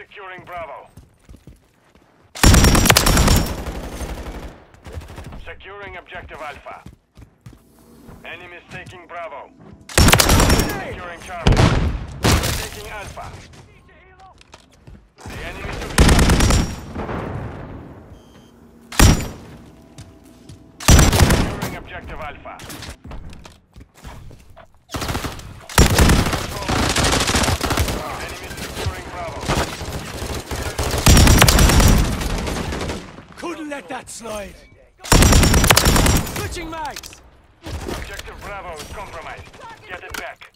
securing Bravo. Securing objective Alpha. Enemies taking Bravo. Securing Charlie. We're taking Alpha. The enemy took Securing objective Alpha. Control Alpha. Enemy securing Bravo. Couldn't let that slide. Switching mags. Objective Bravo is compromised. Get it back.